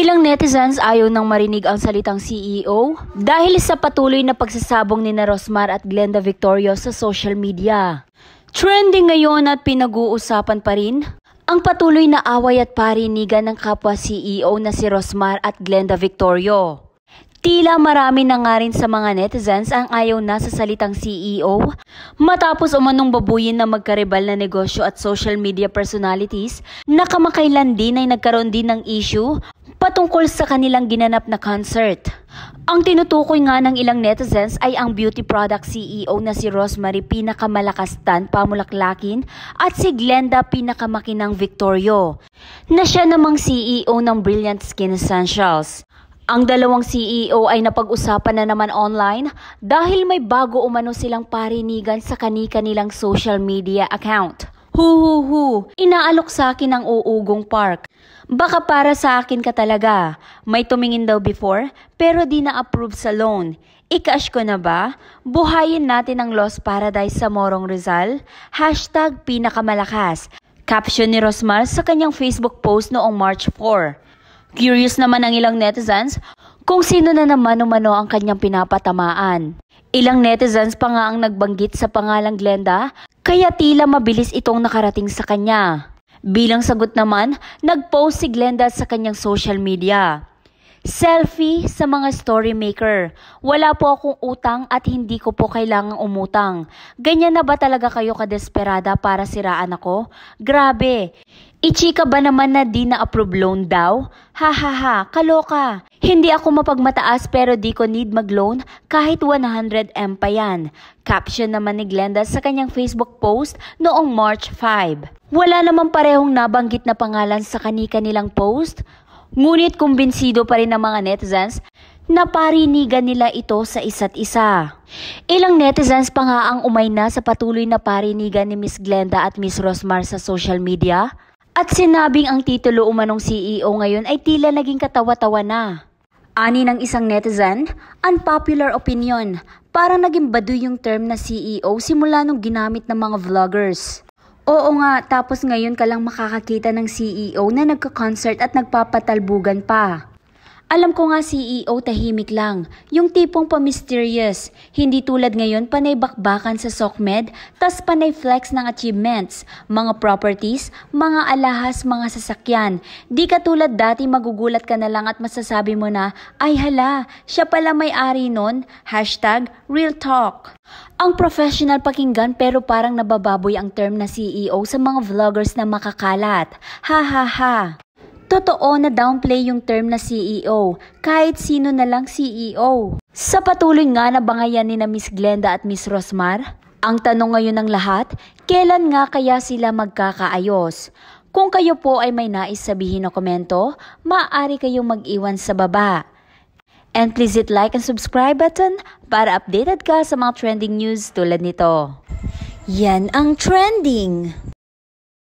Ilang netizens ayaw nang marinig ang salitang CEO dahil sa patuloy na pagsasabong ni Rosmar at Glenda Victorio sa social media. Trending ngayon at pinag-uusapan pa rin ang patuloy na away at parinigan ng kapwa CEO na si Rosmar at Glenda Victorio. Tila marami na nga rin sa mga netizens ang ayaw na sa salitang CEO matapos umanong babuyin na magkaribal na negosyo at social media personalities na kamakailan din ay nagkaroon din ng issue patungkol sa kanilang ginanap na concert. Ang tinutukoy nga ng ilang netizens ay ang beauty product CEO na si Rosemary Pinakamalakastan Pamulaklakin at si Glenda Pinakamakinang Victorio na siya namang CEO ng Brilliant Skin Essentials. Ang dalawang CEO ay napag-usapan na naman online dahil may bago umano silang parinigan sa kani-kanilang social media account. Hu hu hu, inaalok sa akin ang uugong park. Baka para sa akin ka talaga. May tumingin daw before pero di na-approve sa loan. Ikash ko na ba? Buhayin natin ang Lost Paradise sa Morong Rizal? Hashtag pinakamalakas. Caption ni Rosmar sa kanyang Facebook post noong March 4. Curious naman ang ilang netizens kung sino na naman umano ang kanyang pinapatamaan. Ilang netizens pa nga ang nagbanggit sa pangalang Glenda, kaya tila mabilis itong nakarating sa kanya. Bilang sagot naman, nag-post si Glenda sa kanyang social media. Selfie sa mga story maker. Wala po akong utang at hindi ko po kailangang umutang. Ganyan na ba talaga kayo kadesperada para siraan ako? Grabe! Ichika ba naman na di na-approve loan daw? Ha ha ha, kaloka. Hindi ako mapagmataas pero di ko need mag-loan kahit 100M pa yan. Caption naman ni Glenda sa kanyang Facebook post noong March 5. Wala namang parehong nabanggit na pangalan sa kanika nilang post. Ngunit kumbinsido pa rin ng mga netizens na parinigan nila ito sa isa't isa. Ilang netizens pa nga ang umay na sa patuloy na parinigan ni Miss Glenda at Miss Rosmar sa social media. At sinabing ang titulo umanong CEO ngayon ay tila naging katawa-tawa na. Ani ng isang netizen, unpopular opinion, parang naging baduy yung term na CEO simula nung ginamit ng mga vloggers. Oo nga, tapos ngayon ka lang makakakita ng CEO na nagka-concert at nagpapatalbugan pa. Alam ko nga CEO tahimik lang, yung tipong pa-mysterious. Hindi tulad ngayon panay bakbakan sa SOCMED, tas panay flex ng achievements, mga properties, mga alahas, mga sasakyan. Di katulad dati magugulat ka na lang at masasabi mo na, ay hala, siya pala may-ari nun, hashtag real talk. Ang professional pakinggan pero parang nabababoy ang term na CEO sa mga vloggers na makakalat. Ha ha ha. Totoo na downplay yung term na CEO, kahit sino na lang CEO. Sa patuloy nga na bangayan ni na Miss Glenda at Miss Rosmar, ang tanong ngayon ng lahat, kailan nga kaya sila magkakaayos? Kung kayo po ay may nais sabihin na komento, maaari kayong mag-iwan sa baba. And please hit like and subscribe button para updated ka sa mga trending news tulad nito. Yan ang trending!